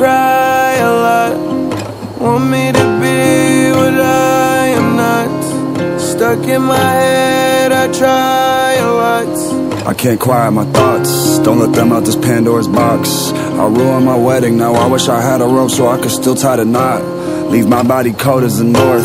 cry a lot. Want me to be what I am not. Stuck in my head, I try a lot. I can't quiet my thoughts, don't let them out this Pandora's box. I ruined my wedding, now I wish I had a rope so I could still tie the knot. Leave my body cold as the north.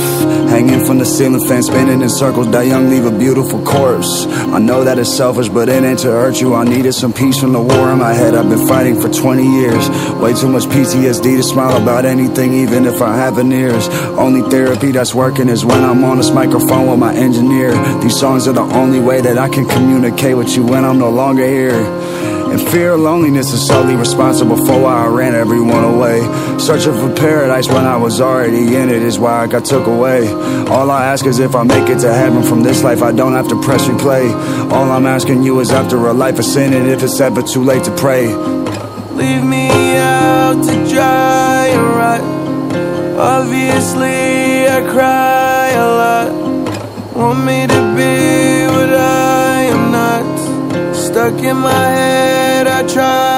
Hanging from the ceiling fan, spinning in circles. Die young, leave a beautiful corpse. I know that it's selfish, but it ain't to hurt you. I needed some peace from the war in my head. I've been fighting for 20 years. Way too much PTSD to smile about anything Even if I have an ears. Only therapy that's working is when I'm on this microphone with my engineer. These songs are the only way that I can communicate with you when I'm no longer here and fear of loneliness is solely responsible for why I ran everyone away. Searching for paradise when I was already in it is why I got took away. All I ask is if I make it to heaven from this life I don't have to press replay. All I'm asking you is after a life of sin And if it's ever too late to pray. Leave me out to dry and rot Obviously I cry a lot. Want me to be what I am not. Stuck in my head try